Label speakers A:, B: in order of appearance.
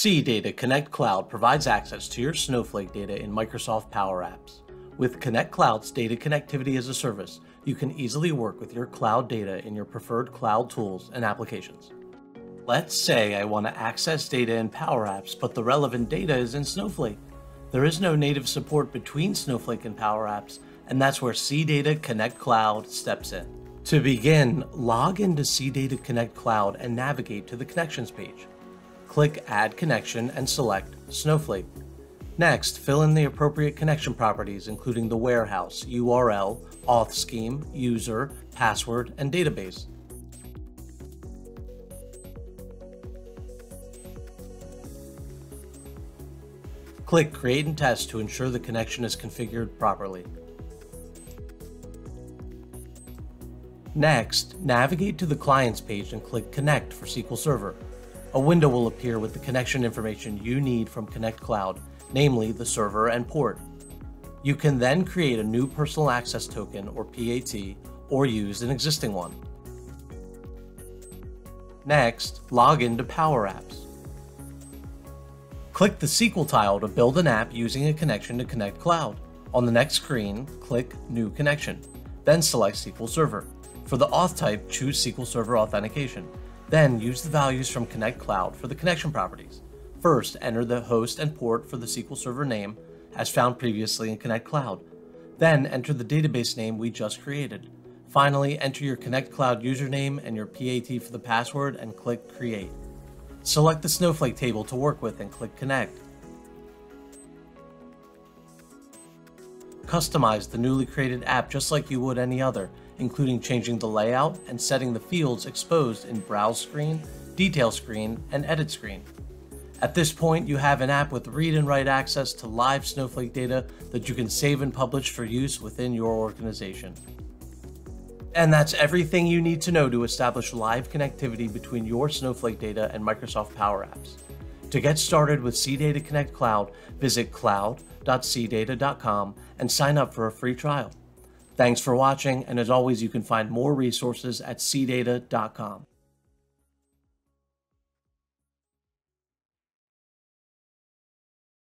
A: CData Connect Cloud provides access to your Snowflake data in Microsoft Power Apps. With Connect Cloud's data connectivity as a service, you can easily work with your cloud data in your preferred cloud tools and applications. Let's say I want to access data in Power Apps, but the relevant data is in Snowflake. There is no native support between Snowflake and Power Apps, and that's where CData Connect Cloud steps in. To begin, log into CData Connect Cloud and navigate to the Connections page click Add Connection and select Snowflake. Next, fill in the appropriate connection properties including the warehouse, URL, auth scheme, user, password, and database. Click Create and Test to ensure the connection is configured properly. Next, navigate to the Clients page and click Connect for SQL Server a window will appear with the connection information you need from Connect Cloud, namely the server and port. You can then create a new Personal Access Token or PAT or use an existing one. Next, log into Power Apps. Click the SQL tile to build an app using a connection to Connect Cloud. On the next screen, click New Connection, then select SQL Server. For the auth type, choose SQL Server Authentication. Then use the values from Connect Cloud for the connection properties. First, enter the host and port for the SQL Server name, as found previously in Connect Cloud. Then enter the database name we just created. Finally, enter your Connect Cloud username and your PAT for the password and click Create. Select the Snowflake table to work with and click Connect. Customize the newly created app just like you would any other including changing the layout and setting the fields exposed in Browse Screen, Detail Screen, and Edit Screen. At this point, you have an app with read and write access to live Snowflake data that you can save and publish for use within your organization. And that's everything you need to know to establish live connectivity between your Snowflake data and Microsoft Power Apps. To get started with CData Connect Cloud, visit cloud.cdata.com and sign up for a free trial. Thanks for watching, and as always, you can find more resources at cdata.com.